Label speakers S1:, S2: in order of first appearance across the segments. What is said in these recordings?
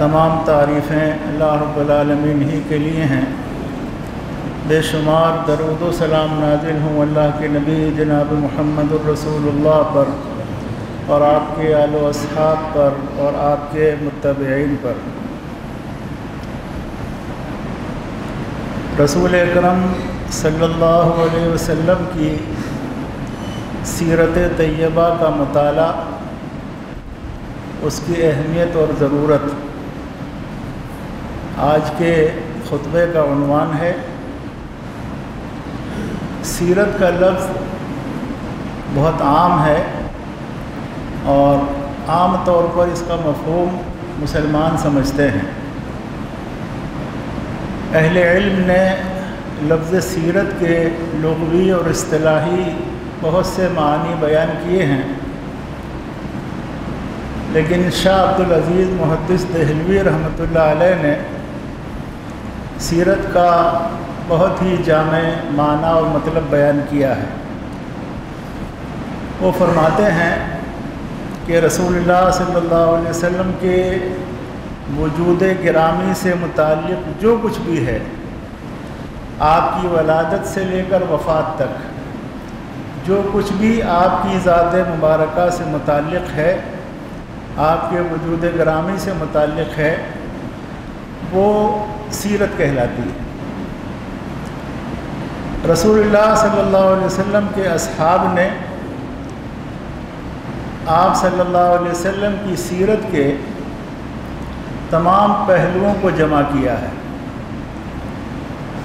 S1: तमाम तारीफ़ें अल्लाह रब्बुल ही के लिए हैं बेशुमार दरूद सलाम नाजिल हूँ अल्लाह के नबी जनाब मोहम्मद रसूलुल्लाह पर और आपके आलो असहाब पर और आपके मुतबीन पर। रसूल अकरम सल्लल्लाहु अलैहि वसल्लम की सीरत तैयबा का मताला, उसकी अहमियत और ज़रूरत आज के ख़ुतबे का है। सीरत का लफ्ज़ बहुत आम है और आम तौर पर इसका मफहम मुसलमान समझते हैं। अहल इल्म ने लफ्ज़ सीरत के लघवी और असलाही बहुत से मानी बयान किए हैं। लेकिन शाह अब्दुल अज़ीज़ मुहदस दहलवी अलैह ने सीरत का बहुत ही जाम माना और मतलब बयान किया है। वो फरमाते हैं कि रसूलुल्लाह सल्लल्लाहु अलैहि वसल्लम के वजूद गिरामी से मुतक़ जो कुछ भी है, आपकी वलादत से लेकर वफ़ात तक, जो कुछ भी आपकी ज़ात मुबारक से मुतक़ है, आपके वजूद ग्रामी से मुतक़ है, वो सीरत कहलाती है। रसूलुल्लाह सल्लल्लाहु अलैहि वसल्लम के असहाब ने आप सल्लल्लाहु अलैहि वसल्लम की सीरत के तमाम पहलुओं को जमा किया है।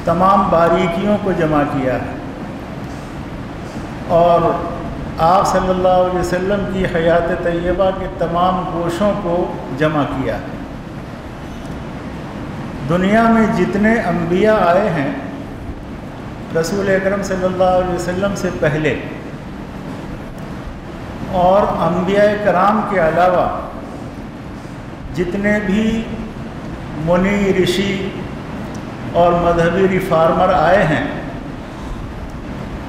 S1: तमाम बारीकियों को जमा किया है। और आप सल्लल्लाहु अलैहि वसल्लम की हयात तय्यबा के तमाम गोशों को जमा किया है। दुनिया में जितने अम्बिया आए हैं रसूल अकरम वसल्लम से पहले और अम्बिया कराम के अलावा जितने भी मुनि, ऋषि और मजहबी रिफार्मर आए हैं,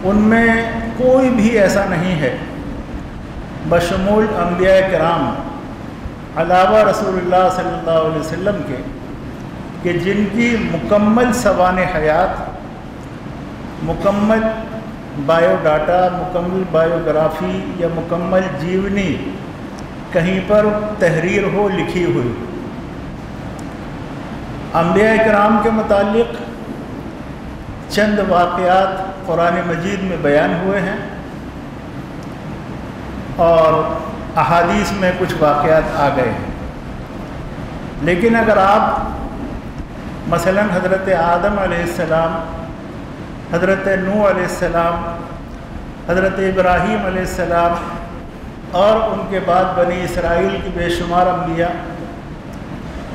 S1: उनमें कोई भी ऐसा नहीं है। बशमूल अम्बिया कराम अलावा रसूलुल्लाह सल्लल्लाहु अलैहि वसल्लम के, कि जिनकी मुकम्मल सवान हयात मुकम्मल बायोडाटा, मुकम्मल बायोग्राफ़ी या मुकम्मल जीवनी कहीं पर तहरीर हो, लिखी हुई। अम्बिया कराम के मतलब चंद वाक़ात क़ुरान मजीद में बयान हुए हैं और अहादीस में कुछ वाक़ात आ गए हैं। लेकिन अगर आप, मसलन हज़रत आदम अलैहिस्सलाम हज़रत नू अलैहिस्सलाम हज़रत इब्राहीम अलैहिस्सलाम और उनके बाद बनी इसराइल की बेशुमार अम्बिया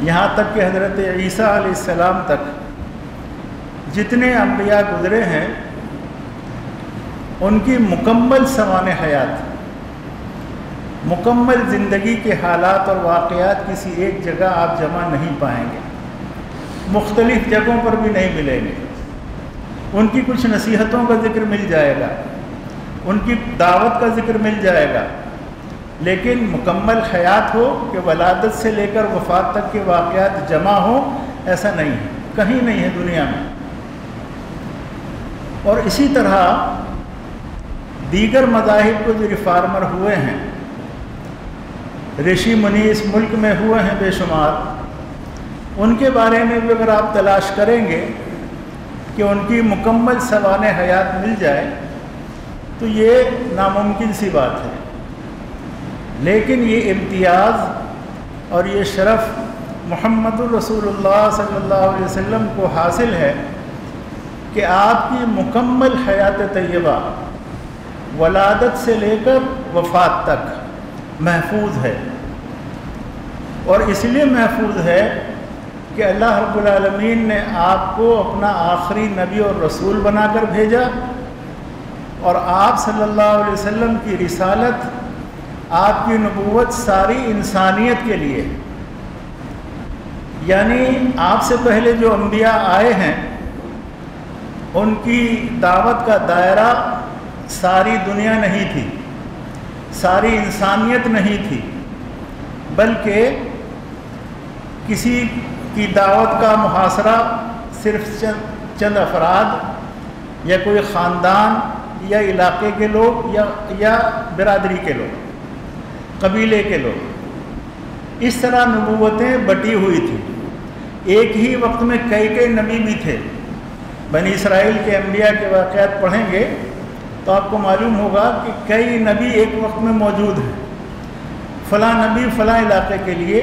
S1: यहाँ तक कि हज़रत ईसा तक जितने अम्बिया गुज़रे हैं, उनकी मुकम्मल सवान हयात, मुकम्मल ज़िंदगी के हालात और वाक़ात किसी एक जगह आप जमा नहीं पाएँगे। मुख्तलिफ़ जगहों पर भी नहीं मिलेंगे। उनकी कुछ नसीहतों का ज़िक्र मिल जाएगा, उनकी दावत का ज़िक्र मिल जाएगा। लेकिन मुकम्मल हयात हो कि वलादत से लेकर वफात तक के वाक़ात जमा हो, ऐसा नहीं है। कहीं नहीं है दुनिया में। और इसी तरह दीगर मजाहिब को जो रिफार्मर हुए हैं, ऋषि मुनि इस मुल्क में हुए हैं बेशुमार, उनके बारे में भी अगर आप तलाश करेंगे कि उनकी मुकम्मल सवान हयात मिल जाए तो ये नामुमकिन सी बात है। लेकिन ये इम्तियाज़ और ये शरफ़ मोहम्मद रसूलुल्लाह सल्लल्लाहु अलैहि वसल्लम को हासिल है कि आपकी मुकम्मल हयात तय्यबा वलादत से लेकर वफ़ात तक महफूज है। और इसलिए महफूज है कि अल्लाह रब्बुल ने आपको अपना आखिरी नबी और रसूल बनाकर भेजा और आप सल्लल्लाहु अलैहि वसल्लम की रिसालत, आपकी नबूवत सारी इंसानियत के लिए। यानी आपसे पहले जो अम्बिया आए हैं, उनकी दावत का दायरा सारी दुनिया नहीं थी, सारी इंसानियत नहीं थी, बल्कि किसी की दावत का मुहासरा सिर्फ़ चंद चंद अफराद या कोई ख़ानदान या इलाके के लोग या या बिरादरी के लोग, कबीले के लोग। इस तरह नबूवतें बटी हुई थी। एक ही वक्त में कई कई नबी भी थे। बनी इसराइल के अम्बिया के वाक़ात पढ़ेंगे तो आपको मालूम होगा कि कई नबी एक वक्त में मौजूद हैं। फ़लाँ नबी फ़लाँ इलाके के लिए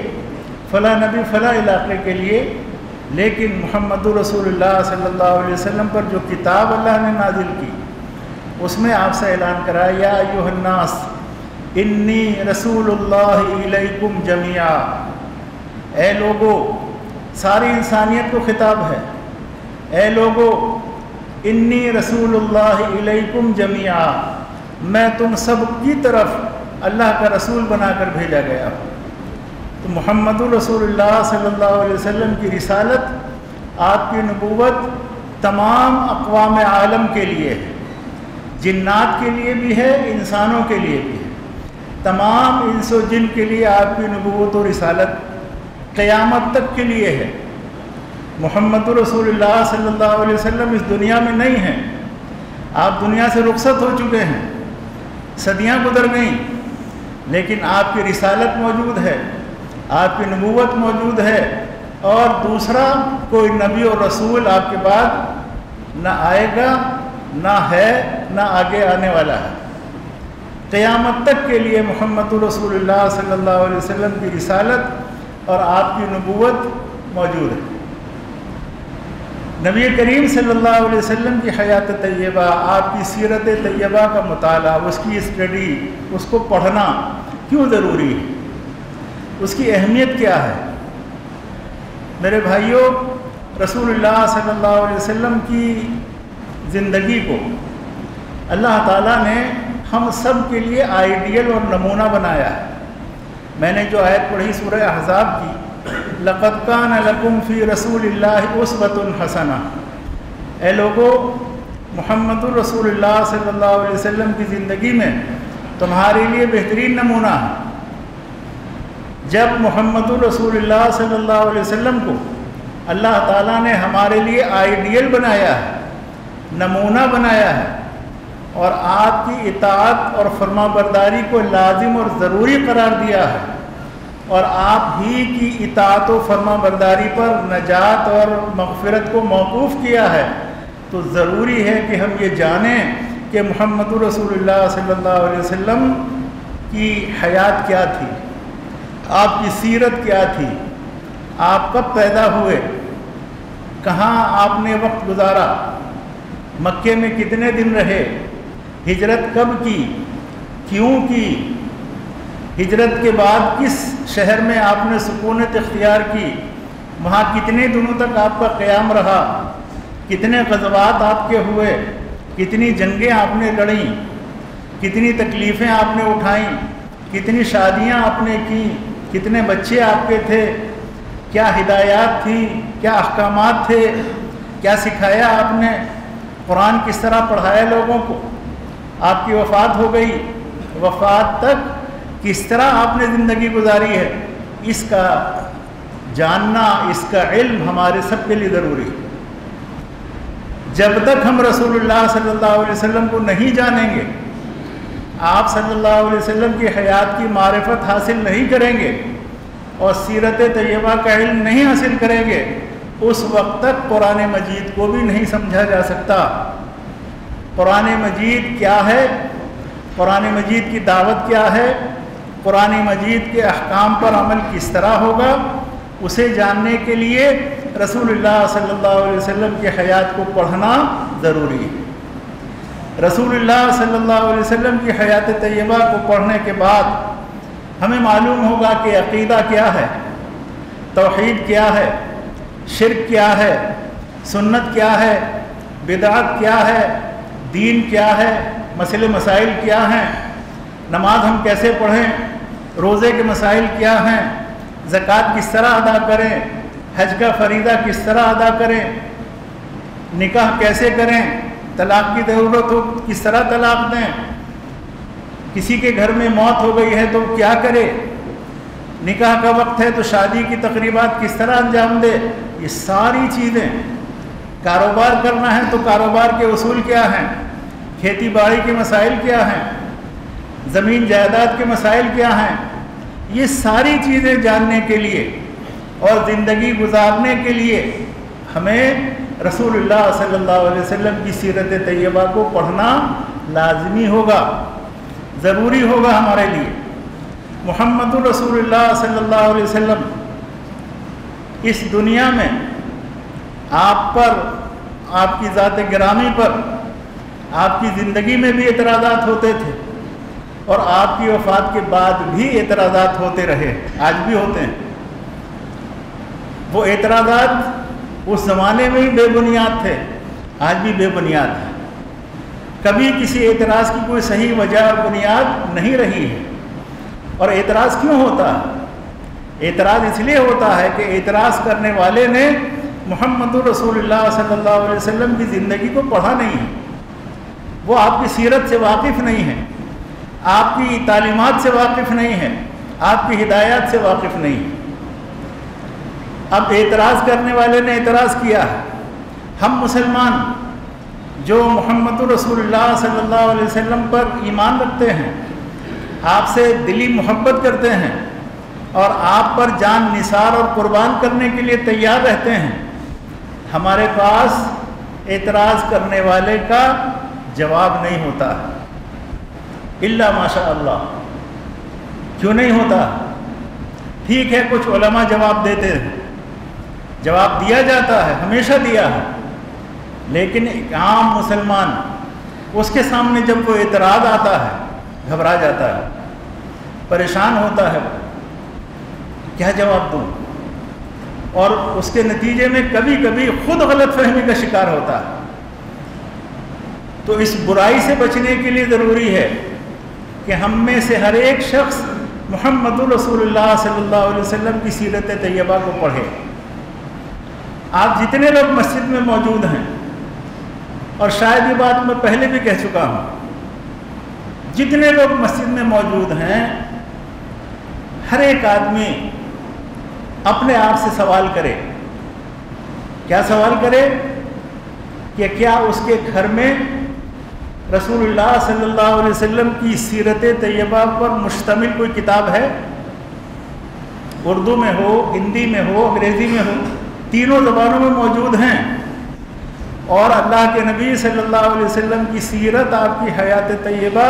S1: फ़लाँ नबी फ़ला इलाके के लिए, लेकिन मोहम्मद रसूलुल्लाह सल्लल्लाहु अलैहि वसल्लम पर जो किताब अल्लाह ने नाजिल की, उसमें आपसे ऐलान कराया युहन्नास इन्नी रसूलुल्लाह जमिया ए लोगो, सारी इंसानियत को खिताब है। ए लोगो, इन्नी रसूलुल्लाह जमिया मैं तुम सब की तरफ़ अल्लाह का रसूल बनाकर भेजा गया तो मोहम्मद रसूलुल्लाह सल्लल्लाहु अलैहि वसल्लम की रिसालत आपकी नबूवत तमाम अकवाम आलम के लिए है। जिन्नात के लिए भी है, इंसानों के लिए भी है। तमाम इंसो जिन के लिए आपकी नबूवत और रिसालत क़यामत तक के लिए है। मोहम्मद सल्लल्लाहु अलैहि वसल्लम इस दुनिया में नहीं हैं। आप दुनिया से रुखसत हो चुके हैं। सदियाँ गुजर गई, लेकिन आपकी रिसालत मौजूद है। आपकी नबूवत मौजूद है और दूसरा कोई नबी और रसूल आपके बाद न आएगा, ना है, ना आगे आने वाला है। क़यामत तक के लिए मोहम्मद रसूलुल्लाह सल्लल्लाहु अलैहि वसल्लम की रिसालत और आपकी नबूवत मौजूद है। नबी करीम सल्लल्लाहु अलैहि वसल्लम की हयात तय्यबा आपकी सीरत तय्यबा का मताल, उसकी स्टडी, उसको पढ़ना क्यों ज़रूरी है? उसकी अहमियत क्या है? मेरे भाइयों, रसूलुल्लाह सल्लल्लाहु अलैहि वसल्लम की ज़िंदगी को अल्लाह ताला ने हम सब के लिए आइडियल और नमूना बनाया है। मैंने जो आयत पढ़ी सूरह अहज़ाब की लक़त्कान लकुम फ़ी रसूल उसवतुल हसना। ए लोगो मोहम्मद रसूलुल्लाह सल्लल्लाहु अलैहि वसल्लम की ज़िंदगी में तुम्हारे लिए बेहतरीन नमूना है। जब मोहम्मद सल्लल्लाहु अलैहि वसल्लम को अल्लाह ताला ने हमारे लिए आइडियल बनाया है, नमूना बनाया है, और आपकी इतात और फर्माबरदारी को लाजिम और ज़रूरी करार दिया है, और आप ही की इतात फर्मा बरदारी पर नजात और मगफ़रत को मौकूफ़ किया है तो ज़रूरी है कि हम ये जानें कि मोहम्मद सल्लल्लाहु अलैहि वसल्लम की हयात क्या थी। आपकी सीरत क्या थी? आप कब पैदा हुए? कहाँ आपने वक्त गुजारा? मक्के में कितने दिन रहे? हिजरत कब की? क्यों की? हिजरत के बाद किस शहर में आपने सुकूनत इख्तियार की? वहाँ कितने दिनों तक आपका क़्याम रहा? कितने गजबात आपके हुए? कितनी जंगें आपने लड़ी? कितनी तकलीफ़ें आपने उठाई? कितनी शादियाँ आपने की? कितने बच्चे आपके थे? क्या हिदायत थी? क्या अहकाम थे? क्या सिखाया आपने? कुरान किस तरह पढ़ाया लोगों को? आपकी वफ़ात हो गई। वफ़ात तक किस तरह आपने ज़िंदगी गुजारी है? इसका जानना, इसका इल्म हमारे सब के लिए ज़रूरी है। जब तक हम रसूलुल्लाह सल्लल्लाहु अलैहि वसल्लम को नहीं जानेंगे आप सल्लल्लाहु अलैहि वसल्लम की हयात की मारफत हासिल नहीं करेंगे और सीरत तय्यबा का इल्म नहीं हासिल करेंगे, उस वक्त तक कुरान मजीद को भी नहीं समझा जा सकता। कुरान मजीद क्या है? कुरान मजीद की दावत क्या है? कुरान मजीद के अहकाम पर अमल किस तरह होगा? उसे जानने के लिए रसूलुल्लाह सल्लल्लाहु अलैहि वसल्लम की हयात को पढ़ना ज़रूरी है। रसूलुल्लाह सल्लल्लाहु अलैहि वसल्लम की हयात तय्यबा को पढ़ने के बाद हमें मालूम होगा कि अकीदा क्या है, तोहद क्या है, शिरक क्या है, सुन्नत क्या है, बिदात क्या है, दीन क्या है मसले मसाइल क्या हैं, नमाज़ हम कैसे पढ़ें, रोज़े के मसाइल क्या हैं, ज़क़़त किस तरह अदा करें, हज का फरीदा किस तरह अदा करें, निकाह कैसे करें तलाक की ज़रूरत हो, किस तरह तलाक दें? किसी के घर में मौत हो गई है तो क्या करे? निकाह का वक्त है तो शादी की तकरीबात किस तरह अंजाम दे? ये सारी चीज़ें। कारोबार करना है तो कारोबार के असूल क्या हैं? खेती बाड़ी के मसाइल क्या हैं? ज़मीन जायदाद के मसाइल क्या हैं? ये सारी चीज़ें जानने के लिए और ज़िंदगी गुजारने के लिए हमें रसूलुल्लाह सल्लल्लाहु अलैहि वसल्लम की सीरत तैयबा को पढ़ना लाजमी होगा, ज़रूरी होगा हमारे लिए। मोहम्मद रसूलुल्लाह सल्लल्लाहु अलैहि वसल्लम, इस दुनिया में आप पर, आपकी ज़ात ग्रामी पर, आपकी ज़िंदगी में भी एतराज़ात होते थे और आपकी वफ़ात के बाद भी एतराज़ात होते रहे, आज भी होते हैं। वो एतराज़ात उस ज़माने में ही बेबुनियाद थे, आज भी बेबुनियाद है। कभी किसी एतराज़ की कोई सही वजह और बुनियाद नहीं रही है। और एतराज़ क्यों होता? है एतराज़ इसलिए होता है कि एतराज़ करने वाले ने मोहम्मद रसूलुल्लाह सल्लल्लाहु अलैहि वसल्लम की ज़िंदगी को पढ़ा नहीं है। वो आपकी सीरत से वाकिफ़ नहीं है। आपकी तालीमत से वाकिफ़ नहीं है। आपकी हिदायत से वाकिफ़ नहीं है। अब एतराज़ करने वाले ने एतराज़ किया। हम मुसलमान जो मोहम्मद रसूलुल्लाह सल्लल्लाहु अलैहि वसल्लम पर ईमान रखते हैं, आपसे दिली मोहब्बत करते हैं और आप पर जान निसार और कुर्बान करने के लिए तैयार रहते हैं, हमारे पास एतराज़ करने वाले का जवाब नहीं होता। इल्ला माशा अल्लाह क्यों नहीं होता? ठीक है, कुछ उलमा जवाब देते हैं। जवाब दिया जाता है, हमेशा दिया है। लेकिन एक आम मुसलमान, उसके सामने जब कोई एतराज़ आता है, घबरा जाता है, परेशान होता है, क्या जवाब दूँ? और उसके नतीजे में कभी कभी खुद गलत फहमी का शिकार होता है। तो इस बुराई से बचने के लिए ज़रूरी है कि हम में से हर एक शख्स मोहम्मद सल्लल्लाहु अलैहि वसल्लम की सीरत तैयबा को पढ़े। आप जितने लोग मस्जिद में मौजूद हैं, और शायद ये बात मैं पहले भी कह चुका हूँ, जितने लोग मस्जिद में मौजूद हैं, हर एक आदमी अपने आप से सवाल करे। क्या सवाल करे? कि क्या उसके घर में रसूलुल्लाह सल्लल्लाहु अलैहि वसल्लम की सीरत तैयबा पर मुश्तमिल कोई किताब है? उर्दू में हो, हिंदी में हो, अंग्रेज़ी में हो तीनों ज़बानों में मौजूद हैं। और अल्लाह के नबी सल्लल्लाहु अलैहि वसल्लम की सीरत, आपकी हयात तैयबा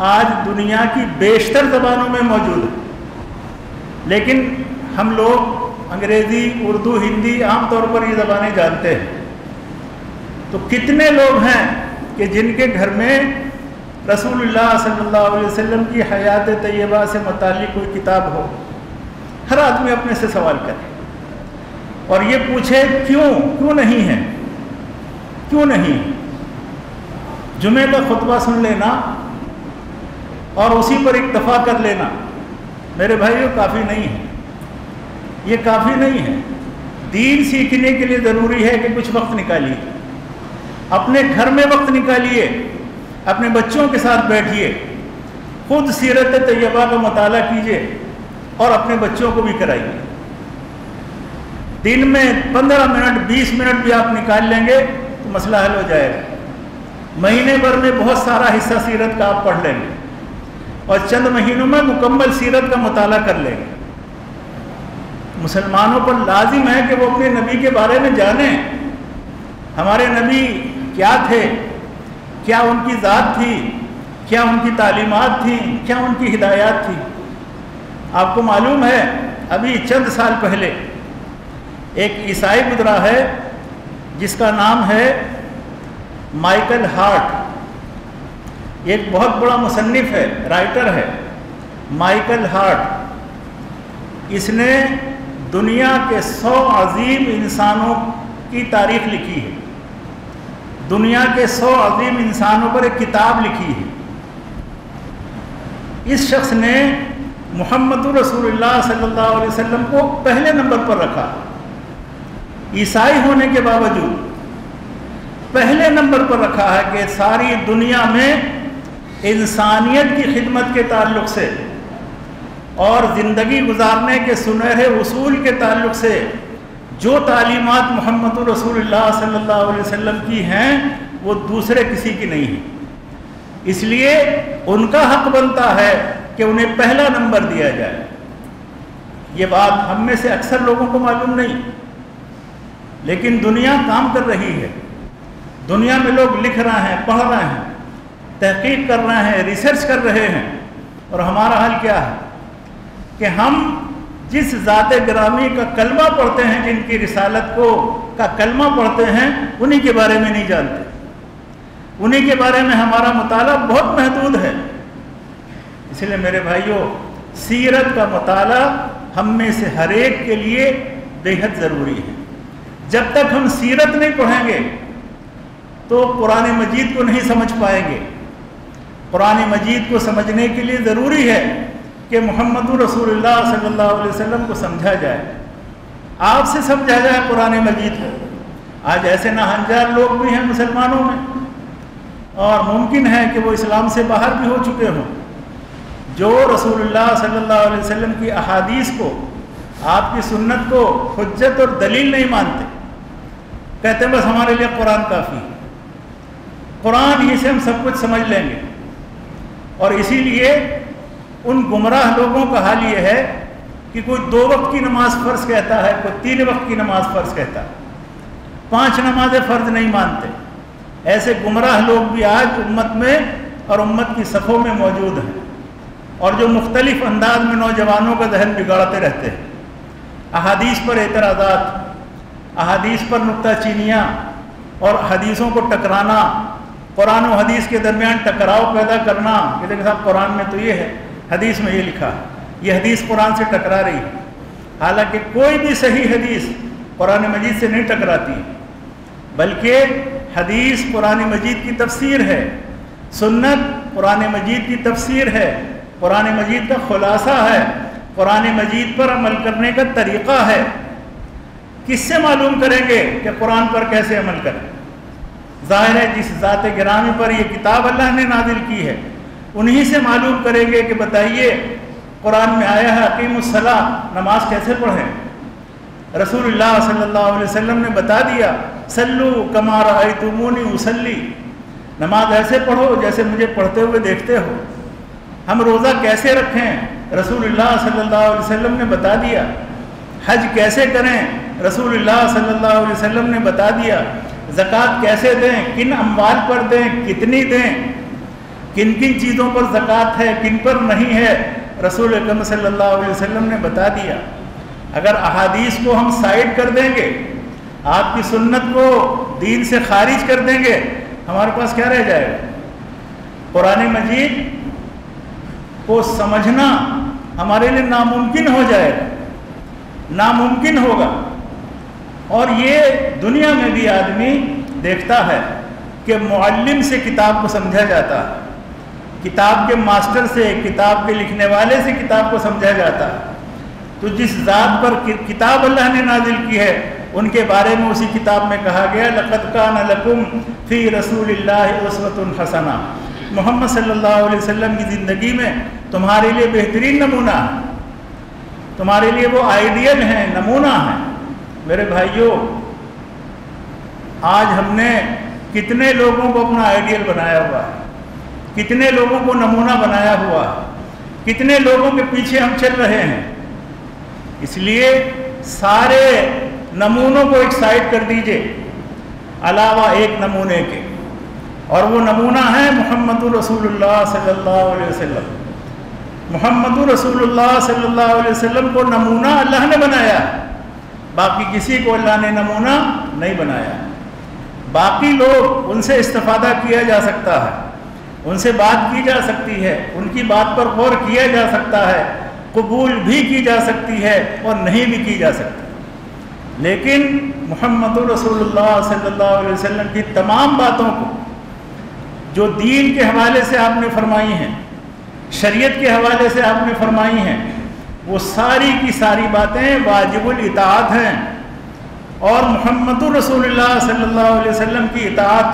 S1: आज दुनिया की बेशतर ज़बानों में मौजूद है। लेकिन हम लोग अंग्रेज़ी, उर्दू, हिंदी आम तौर पर ये ज़बानें जानते हैं। तो कितने लोग हैं कि जिनके घर में रसूलुल्लाह सल्लल्लाहु अलैहि वसल्लम की हयात तैयबा से मुतालिक कोई किताब हो? हर आदमी अपने से सवाल करे। और ये पूछे, क्यों? क्यों नहीं है? क्यों नहीं? जुमे का खुतबा सुन लेना और उसी पर इतफा कर लेना। मेरे भाइयों, काफ़ी नहीं है। ये काफ़ी नहीं है। दीन सीखने के लिए ज़रूरी है कि कुछ वक्त निकालिए। अपने घर में वक्त निकालिए। अपने बच्चों के साथ बैठिए। खुद सीरत तैयबा का मताल कीजिए और अपने बच्चों को भी कराइए। दिन में पंद्रह मिनट, बीस मिनट भी आप निकाल लेंगे तो मसला हल हो जाएगा। महीने भर में बहुत सारा हिस्सा सीरत का आप पढ़ लेंगे और चंद महीनों में मुकम्मल सीरत का मताल कर लेंगे। मुसलमानों पर लाजिम है कि वो अपने नबी के बारे में जाने। हमारे नबी क्या थे? क्या उनकी ज़ात थी? क्या उनकी तालीमत थी? क्या उनकी हिदायत थी? आपको मालूम है, अभी चंद साल पहले एक ईसाई मुद्रा है, जिसका नाम है माइकल हार्ट। एक बहुत बड़ा मुसन्फ़ है, राइटर है, माइकल हार्ट। इसने दुनिया के सौ अजीम इंसानों की तारीफ़ लिखी है। दुनिया के सौ अजीम इंसानों पर एक किताब लिखी है। इस शख्स ने मोहम्मद रसूलुल्लाह अलैहि वसल्लम को पहले नंबर पर रखा। ईसाई होने के बावजूद, पहले नंबर पर रखा है कि सारी दुनिया में इंसानियत की खिदमत के ताल्लुक से और ज़िंदगी गुजारने के सुनहरे उसूल के ताल्लुक से जो तालीमत मोहम्मद रसूलुल्लाह सल्लल्लाहु अलैहि वसल्लम की हैं, वो दूसरे किसी की नहीं है। इसलिए उनका हक बनता है कि उन्हें पहला नंबर दिया जाए। ये बात हम में से अक्सर लोगों को मालूम नहीं। लेकिन दुनिया काम कर रही है। दुनिया में लोग लिख रहे हैं, पढ़ रहे हैं, तहकीक कर रहे हैं रिसर्च कर रहे हैं। और हमारा हाल क्या है? कि हम जिस ज़ात ग्रामी का कलमा पढ़ते हैं, जिनकी रिसालत को, का कलमा पढ़ते हैं, उन्हीं के बारे में नहीं जानते। उन्हीं के बारे में हमारा मुताला बहुत महदूद है। इसलिए मेरे भाइयों, सीरत का मताल हम में से हर एक के लिए बेहद ज़रूरी है। जब तक हम सीरत नहीं पढ़ेंगे तो कुरान मजीद को नहीं समझ पाएँगे। कुरान मजीद को समझने के लिए ज़रूरी है कि मोहम्मद रसूलुल्लाह सल्लल्लाहु अलैहि वसल्लम को समझा जाए। आपसे समझा जाए कुरान मजीद को। आज ऐसे नाहंजार लोग भी हैं मुसलमानों में, और मुमकिन है कि वो इस्लाम से बाहर भी हो चुके हों। जो रसूलुल्लाह सल्लल्लाहु अलैहि वसल्लम की अहादीस को, आपकी सुन्नत को हजत और दलील नहीं मानते। कहते हैं, बस हमारे लिए कुरान काफ़ी है। कुरान ही से हम सब कुछ समझ लेंगे। और इसीलिए उन गुमराह लोगों का हाल ये है कि कोई दो वक्त की नमाज़ फ़र्ज़ कहता है, कोई तीन वक्त की नमाज़ फ़र्ज़ कहता है। पाँच नमाजें फ़र्ज़ नहीं मानते। ऐसे गुमराह लोग भी आज उम्मत में और उम्मत की सफ़ों में मौजूद हैं और जो मुख्तलिफ़ अंदाज में नौजवानों का जहन बिगाड़ते रहते हैं। अहादीस पर एतराज़ात अहादीस पर नुकता चीनियाँ और हदीसों को टकराना, कुरान और हदीस के दरमियान टकराव पैदा करना, ये देखिए साहब, कुरान में तो ये है, हदीस में ये लिखा ये हदीस कुरान से टकरा रही हालाँकि कोई भी सही हदीस कुरान मजीद से नहीं टकराती, बल्कि हदीस कुरान मजीद की तफसीर है, सुन्नत कुरान मजीद की तफसीर है, कुरान मजीद का खुलासा है, कुरान मजीद पर अमल करने का तरीक़ा है। किससे मालूम करेंगे कि कुरान पर कैसे अमल करें? ज़ाहिर है, जिस ज़ात गिरामी पर यह किताब अल्लाह ने नादिल की है, उन्हीं से मालूम करेंगे कि बताइए, कुरान में आया है अकीमसला नमाज़ कैसे पढ़ें? अलैहि वसल्लम ने बता दिया, सल्लु कमार आई तुमूनी उसली नमाज़ ऐसे पढ़ो जैसे मुझे पढ़ते हुए देखते हो। हम रोज़ा कैसे रखें? रसूलुल्लाह सल्लल्लाहु ने बता दिया, हज कैसे करें? अलैहि वसल्लम ने बता दिया, ज़क़़त कैसे दें, किन अमवाल पर दें, कितनी दें, किन किन चीज़ों पर ज़क़़त है, किन पर नहीं है, रसूल अकम सल्लल्लाहु ने बता दिया। अगर अहादीस को हम साइड कर देंगे, आपकी सुन्नत को दीन से खारिज कर देंगे, हमारे पास क्या रह जाएगा? कुरान मजीद को समझना हमारे लिए नामुमकिन हो जाएगा, नामुमकिन होगा। और ये दुनिया में भी आदमी देखता है कि मुअल्लिम से किताब को समझा जाता है। किताब के मास्टर से, किताब के लिखने वाले से किताब को समझा जाता है। तो जिस ज़ात पर किताब अल्लाह ने नाजिल की है, उनके बारे में उसी किताब में कहा गया, लक़द कान लकुम फ़ी रसूल हसना। मोहम्मद सल्लल्लाहु अलैहि वसल्लम की ज़िंदगी में तुम्हारे लिए बेहतरीन नमूना है। तुम्हारे लिए वो आइडियल है, नमूना है। मेरे भाइयों, आज हमने कितने लोगों को अपना आइडियल बनाया हुआ है? कितने लोगों को नमूना बनाया हुआ है? कितने लोगों के पीछे हम चल रहे हैं? इसलिए सारे नमूनों को एक साइड कर दीजिए। अलावा एक नमूने के। और वो नमूना है मोहम्मद रसूलुल्लाह सल्लल्लाहु अलैहि वसल्लम। मोहम्मद रसूलुल्लाह सल्लल्लाहु अलैहि वसल्लम को नमूना अल्लाह ने बनाया। बाकी किसी को अल्लाह ने नमूना नहीं बनाया। बाकी लोग, उनसे इस्तेफादा किया जा सकता है। उनसे बात की जा सकती है। उनकी बात पर गौर किया जा सकता है। कबूल भी की जा सकती है और नहीं भी की जा सकती। लेकिन मोहम्मद अलैहि वसल्लम की तमाम बातों को, जो दीन के हवाले से आपने फरमाई हैं, शरीयत के हवाले से आपने फरमाई हैं वो सारी की सारी बातें वाजिबुल इतात हैं। और मोहम्मद रसूलुल्लाह सल्लल्लाहु अलैहि वसल्लम की इतात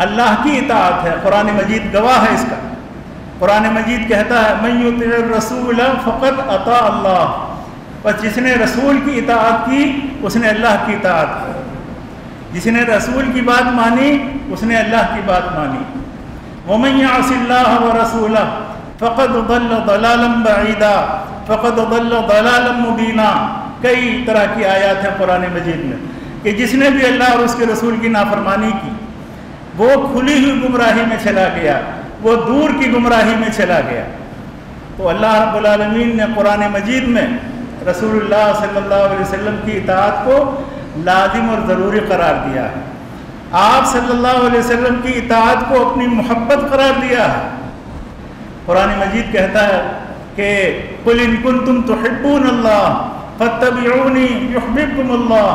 S1: अल्लाह की इतात है। कुरान मजीद गवाह है इसका। कुरान मजीद कहता है मैं रसूल फ़कत अता अल्लाह। बस जिसने रसूल की इतात की, उसने अल्लाह की इतात की। जिसने रसूल की बात मानी, उसने अल्लाह की बात मानी। वमैयासिल्ला व रसूल। फ़कत दलालम बईदा फ़कत दलालम मुबीना कई तरह की आयात हैं कुरान मजीद में कि जिसने भी अल्लाह और उसके रसूल की नाफरमानी की वो खुली हुई गुमराही में चला गया वो दूर की गुमराही में चला गया तो अल्लाह रब्बुल ने कुरान मजीद में रसूलुल्लाह सल्लल्लाहु अलैहि वसल्लम की इतात को लाजिम और ज़रूरी करार दिया है आप सल्लल्लाहु अलैहि की इतात को अपनी मोहब्बत करार दिया है कुरान मजीद कहता है कि, कुल इन कुन तुम तो हिब्बून अल्लाह फ़तबिऊनी युहब्बिकुम अल्लाह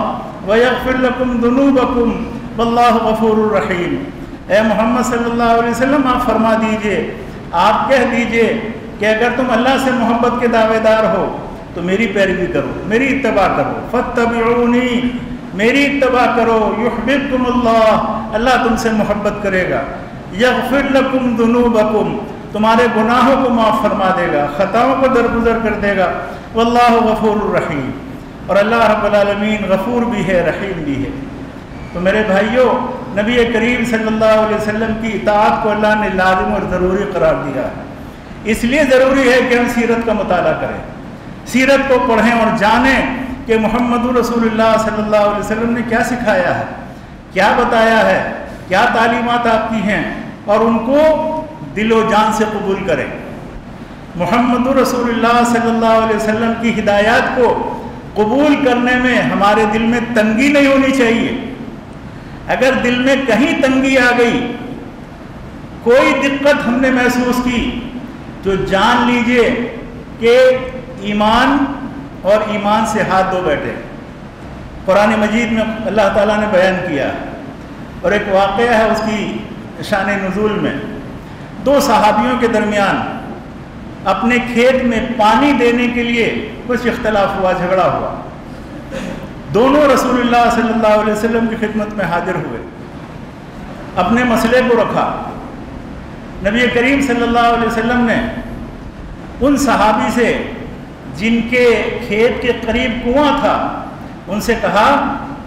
S1: व यगफिर लकुम दुनूबकुम, वल्लाहु गफूरुर रहीम। ए मोहम्मद सल्लल्लाहु अलैहि वसल्लम, आप फरमा दीजिए, आप कह दीजिए कि अगर तुम अल्लाह से मोहब्बत के दावेदार हो तो मेरी पैरवी करो, मेरी इत्तबा करो। फ़तबिऊनी मेरी इत्तबा करो युहब्बिकुम अल्लाह अल्लाह तुमसे मोहब्बत करेगा। यगफिर लकुम दुनूबकुम तुम्हारे गुनाहों को माफ़ फरमा देगा, ख़ताओं को दरगुजर कर देगा। वल्लाह गफूर रहीम। और अल्लाह रब्बुल आलमीन गफूर भी है, रहीम भी है। तो मेरे भाइयों, नबी करीम सल्लल्लाहु अलैहि वसल्लम की इतात को अल्लाह ने लाजिम और ज़रूरी करार दिया है। इसलिए ज़रूरी है कि हम सीरत का मताल करें। सीरत को पढ़ें और जानें कि मोहम्मद रसूलुल्लाह सल्लल्लाहु अलैहि वसल्लम ने क्या सिखाया है, क्या बताया है, क्या तालीमत आपकी हैं, और उनको दिलो जान से कबूल करें। मोहम्मद रसूलुल्लाह सल्लल्लाहु अलैहि वसल्लम की हिदायत को कबूल करने में हमारे दिल में तंगी नहीं होनी चाहिए। अगर दिल में कहीं तंगी आ गई, कोई दिक्कत हमने महसूस की तो जान लीजिए कि ईमान और ईमान से हाथ धो बैठे। कुरान मजीद में अल्लाह ताला ने बयान किया और एक वाक़ है उसकी शान नज़ुल में। दो सहाबियों के दरमियान अपने खेत में पानी देने के लिए कुछ इख्तलाफ हुआ, झगड़ा हुआ। दोनों रसूलुल्लाह सल्लल्लाहु अलैहि वसल्लम की खिदमत में हाजिर हुए। अपने मसले को रखा। नबी करीम सल्लल्लाहु अलैहि वसल्लम ने उन सहाबी से, जिनके खेत के करीब कुआँ था, उनसे कहा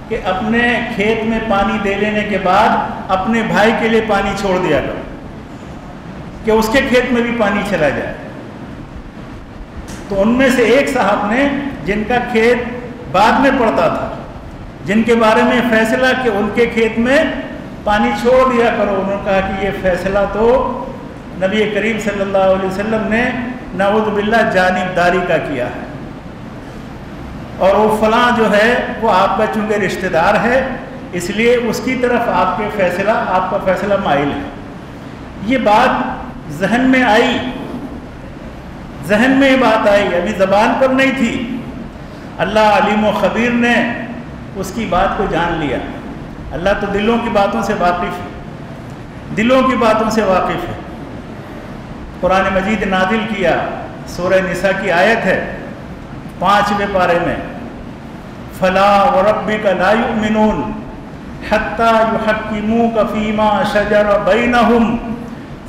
S1: कि अपने खेत में पानी दे लेने के बाद अपने भाई के लिए पानी छोड़ दिया करो। कि उसके खेत में भी पानी चला जाए। तो उनमें से एक साहब ने जिनका खेत बाद में पड़ता था, जिनके बारे में फैसला कि उनके खेत में पानी छोड़ दिया करो, उन्होंने कहा कि ये फैसला तो नबी करीम सल्लल्लाहु अलैहि वसल्लम ने नवजुबिल्ला जानबदारी का किया है। और वो फलां जो है, वो आपका चूँकि रिश्तेदार है, इसलिए उसकी तरफ़ आपके फैसला, आपका फैसला माइल है। ये बात जहन में आई, जहन में बात आई, अभी ज़बान पर नहीं थी। अल्लाह अलीम ख़बीर ने उसकी बात को जान लिया। अल्लाह तो दिलों की बातों से वाकिफ़ है। दिलों की बातों से वाकिफ़ है। कुरान मजीद नादिल किया सूर निसा की आयत है, पाँचवें पारे में। फला व रबी का लायुमिनून हत्ता युहक्किमू का फ़ीमा शजर बैनहुम।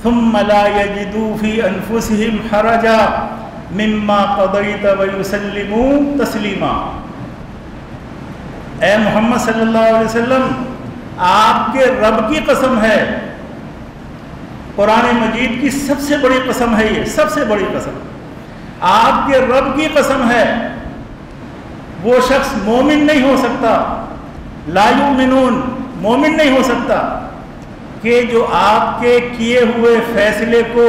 S1: थुम्म ला यजिदू फ़ी अनफुसिहिम हरजा मिम्मा क़दैत व युसल्लिमू ए मोहम्मद सल्लल्लाहु अलैहि वसल्लम आपके रब की कसम है कुरान मजीद की सबसे बड़ी कसम है ये सबसे बड़ी कसम आपके रब की कसम है वो शख्स मोमिन नहीं हो सकता लायु मिनून मोमिन नहीं हो सकता कि जो आपके किए हुए फैसले को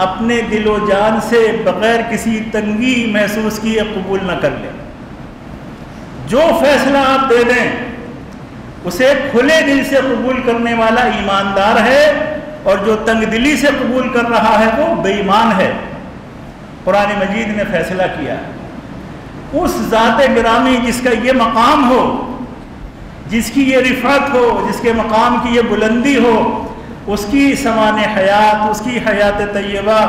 S1: अपने दिलो जान से बग़ैर किसी तंगी महसूस किए कबूल न कर ले। जो फैसला आप दे दें, उसे खुले दिल से कबूल करने वाला ईमानदार है और जो तंग दिली से कबूल कर रहा है, वो बेईमान है। कुरान मजीद ने फैसला किया, उस ज़ात ग्रामी जिसका ये मकाम हो जिसकी ये रिफत हो, जिसके मकाम की ये बुलंदी हो, उसकी समान हयात, उसकी हयात तय्यबा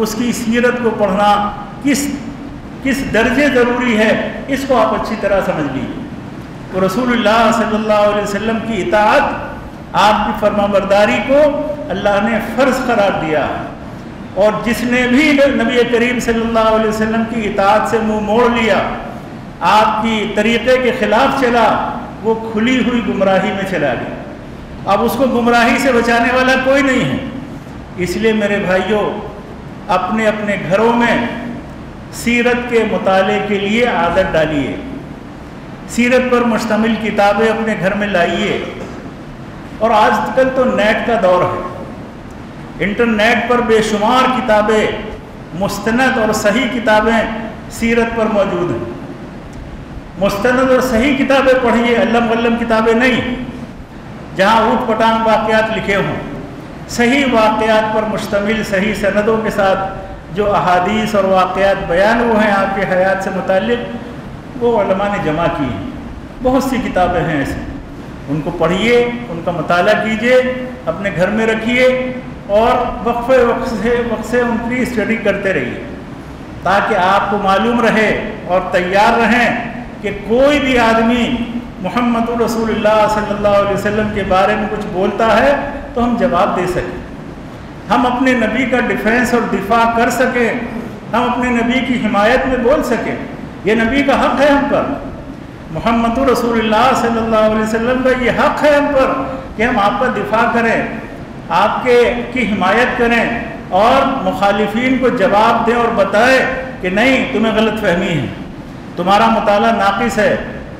S1: उसकी सीरत को पढ़ना किस किस दर्जे ज़रूरी है, इसको आप अच्छी तरह समझ लीजिए। तो रसूलुल्लाह सल्लल्लाहु अलैहि वसल्लम की इतात आपकी फरमाबरदारी को अल्लाह ने फ़र्ज़ करार दिया और जिसने भी नबी करीम सल्लल्लाहु अलैहि वसल्लम की इतात से मुँह मोड़ लिया, आपकी तरीक़े के ख़िलाफ़ चला वो खुली हुई गुमराही में चला गया। अब उसको गुमराही से बचाने वाला कोई नहीं है। इसलिए मेरे भाइयों अपने अपने घरों में सीरत के मुताले के लिए आदत डालिए। सीरत पर मुश्तमिल किताबें अपने घर में लाइए। और आजकल तो नेट का दौर है। इंटरनेट पर बेशुमार किताबें, मुस्तनद और सही किताबें सीरत पर मौजूद हैं। मुस्तनद और सही किताबें पढ़िए, अल्लम वल्लम किताबें नहीं। जहाँ ऊट पटांग वाक़ात लिखे हों। सही वाक़ात पर मुश्तमिल सही सनदों के साथ जो अहादीस और वाक़ात बयान हुए हैं, आपके हयात से मुतल वो ने जमा की हैं। बहुत सी किताबें हैं ऐसी। उनको पढ़िए, उनका मताल कीजिए, अपने घर में रखिए और वक्फे वक्त से वक्त से उनकी स्टडी करते रहिए। ताकि आपको मालूम रहे और तैयार रहें कि कोई भी आदमी मोहम्मद रसूलुल्लाह सल्लल्लाहु अलैहि वसल्लम के बारे में कुछ बोलता है तो हम जवाब दे सकें। हम अपने नबी का डिफेंस और दिफा कर सकें, हम अपने नबी की हिमायत में बोल सकें। यह नबी का हक़ है हम पर। मोहम्मद रसूलुल्लाह सल्लल्लाहु अलैहि वसल्लम का ये हक़ है हम पर कि हम आपका दिफा करें, आपके की हिमायत करें और मुखालिफिन को जवाब दें और बताएँ कि नहीं, तुम्हें गलत फहमी है। तुम्हारा मताल नाकिस है,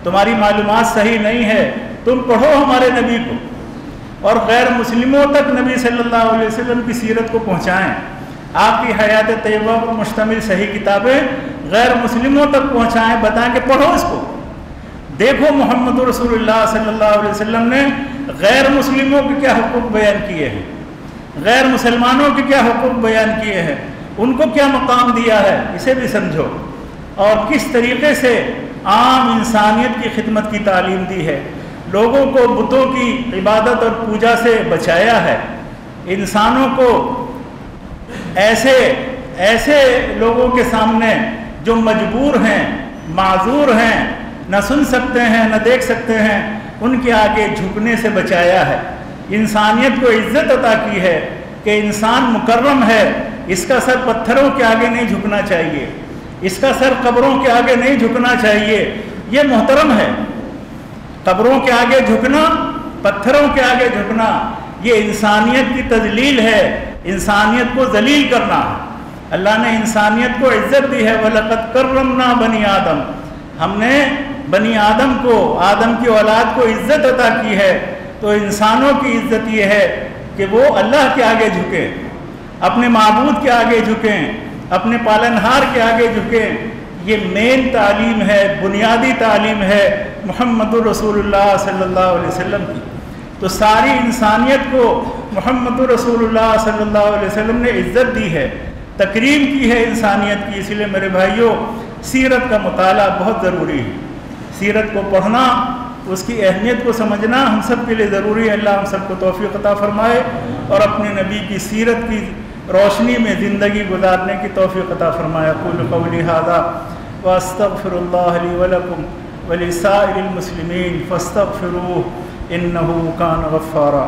S1: तुम्हारी मालूम सही नहीं है, तुम पढ़ो हमारे नबी को और गैर मुस्लिमों तक नबी सल्लल्लाहु अलैहि वसल्लम की सीरत को पहुँचाएँ। आपकी हयात तयबा पर मुश्तमिल सही किताबें गैर मुस्लिमों तक पहुँचाएँ, बताएँ कि पढ़ो इसको। देखो मोहम्मद रसूलुल्लाह सल्लल्लाहु अलैहि वसल्लम ने गैर मुस्लिमों के क्या हुकूक बयान किए हैं? गैर मुसलमानों के क्या हुकूक बयान किए हैं? उनको क्या मकाम दिया है? इसे भी समझो। और किस तरीके से आम इंसानियत की खिदमत की तालीम दी है। लोगों को बुतों की इबादत और पूजा से बचाया है। इंसानों को ऐसे ऐसे लोगों के सामने जो मजबूर हैं, माजूर हैं, न सुन सकते हैं, न देख सकते हैं, उनके आगे झुकने से बचाया है। इंसानियत को इज़्ज़त अता की है कि इंसान मुकर्रम है, इसका सर पत्थरों के आगे नहीं झुकना चाहिए। इसका सर कब्रों के आगे नहीं झुकना चाहिए। ये मोहतरम है। कब्रों के आगे झुकना, पत्थरों के आगे झुकना, ये इंसानियत की तजलील है। इंसानियत को जलील करना। अल्लाह ने इंसानियत को इज़्ज़त दी है। वलकत करमना बनी आदम। हमने बनी आदम को, आदम की औलाद को इज़्ज़त अदा की है। तो इंसानों की इज़्ज़त ये है कि वो अल्लाह के आगे झुके, अपने मबूद के आगे झुकें अपने पालनहार के आगे झुकें, ये मेन तालीम है, बुनियादी तालीम है मोहम्मद रसूलुल्लाह सल्लल्लाहु अलैहि वसल्लम की। तो सारी इंसानियत को मोहम्मद रसूलुल्लाह सल्लल्लाहु अलैहि वसल्लम ने इज़्ज़त दी है, तकरीम की है इंसानियत की, इसलिए मेरे भाइयों, सीरत का मताल बहुत ज़रूरी है। सीरत को पढ़ना, उसकी अहमियत को समझना हम सब के लिए ज़रूरी है। अल्लाह हम सबको तोफ़ी अता फ़रमाए और अपने नबी की सीरत की रोशनी में ज़िंदगी गुजारने की तोफ़ी अता फ़रमाया। कुल कौली हादा वस्तफ़िरल्लाकुम वलिसाइलमसलिमिन फ़स्तफ़िरू इन कान गफ़ारा